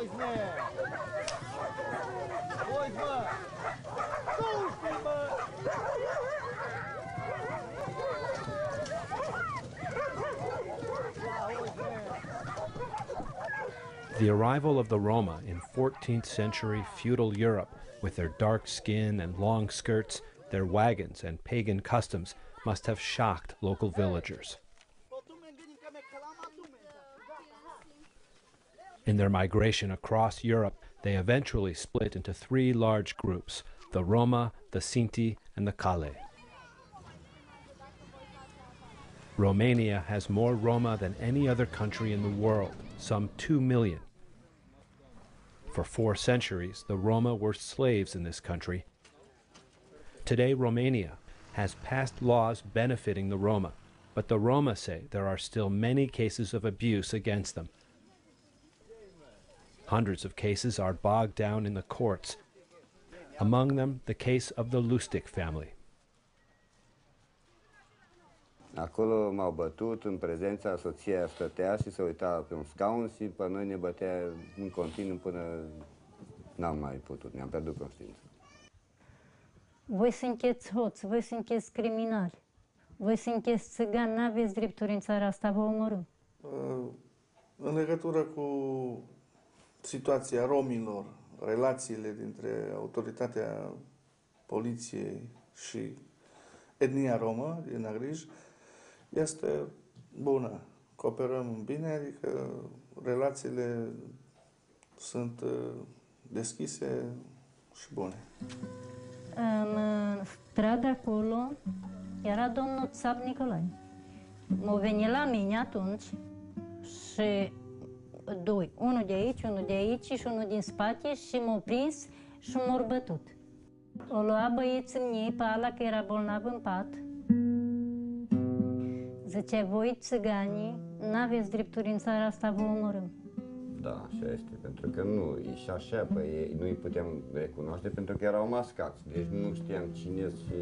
Auzi, mă! The arrival of the Roma in 14th century feudal Europe, with their dark skin and long skirts, their wagons and pagan customs, must have shocked local villagers. In their migration across Europe, they eventually split into three large groups the Roma, the Sinti, and the Kale. Romania has more Roma than any other country in the world, some 2 million. For four centuries, the Roma were slaves in this country. Today, Romania has passed laws benefiting the Roma, but the Roma say there are still many cases of abuse against them. Hundreds of cases are bogged down in the courts, among them the case of the Lustig family. Acolo m-au bătut, în prezența soția stătea și se uita pe un scaun și pe noi ne bătea în continuu până n-am mai putut, ne-am pierdut conștiința. Voi sunteți hoți, voi sunteți criminali, voi sunteți țigani, n-aveți drepturi în țara asta, vă omorâm. În legătură cu situația romilor, relațiile dintre autoritatea poliției și etnia romă din Agrij este bună. Cooperăm bine, adică relațiile sunt uh, deschise și bune. În uh, strada acolo era domnul Țap Nicolae. M-a venit la mine atunci și doi, unul de aici, unul de aici și unul din spate și m-au prins și m-au bătut. O lua băieții mei pe ala că era bolnav în pat. Zice, voi țiganii, n-aveți drepturi în țara asta, vă omorâm. Da, așa este, pentru că nu, e și așa pe ei, nu îi puteam recunoaște pentru că erau mascați, deci nu știam cine și...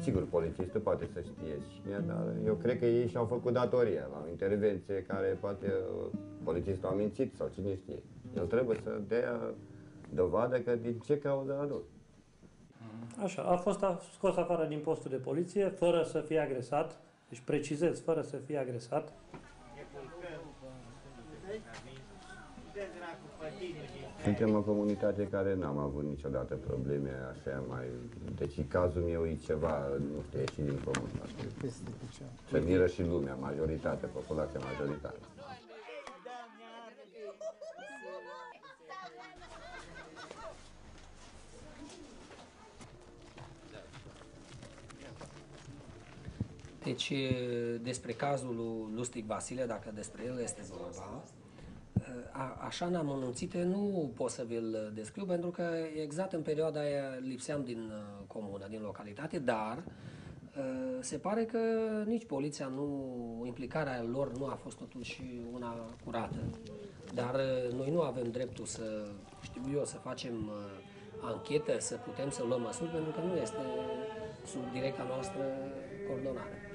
Sigur, polițistul poate să știe cine, dar eu cred că ei și-au făcut datoria la o intervenție care poate uh, polițistul a mințit sau cine știe. El trebuie să dea dovadă că din ce cauză a adus. Așa, a fost a- scos afară din postul de poliție fără să fie agresat, deci precizez, fără să fie agresat. Suntem o comunitate care n-am avut niciodată probleme așa mai... Deci cazul meu e ceva, nu știu, ieșit din comun. Se miră și lumea, majoritatea, populația majoritară. Deci, despre cazul lui Lustig Vasile, dacă despre el este vorba, a, așa în amănunțite nu pot să vi-l descriu, pentru că exact în perioada aia lipseam din uh, comună, din localitate, dar uh, se pare că nici poliția nu, implicarea lor nu a fost totuși una curată. Dar uh, noi nu avem dreptul să, știu eu, să facem anchetă, să putem să luăm măsuri, pentru că nu este sub directa noastră coordonare.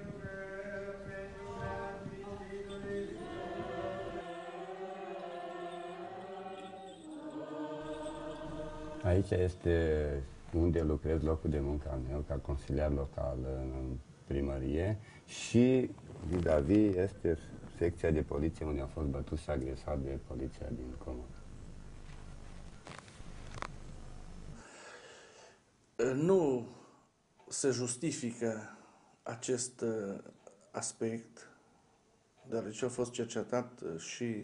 Aici este unde lucrez locul de muncă al meu ca consiliar local în primărie și vis-a-vis este secția de poliție unde a fost bătut și agresat de poliția din comună. Nu se justifică acest uh, aspect, deoarece a fost cercetat uh, și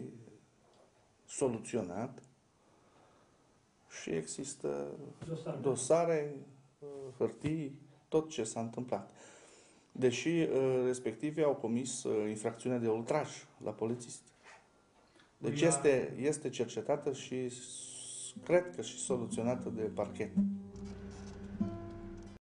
soluționat și există Dosare. dosare, uh, hârtii, tot ce s-a întâmplat. Deși uh, respectivii au comis uh, infracțiune de ultraj la polițist. Deci Ea- este, este cercetată și s- cred că și soluționată de parchet.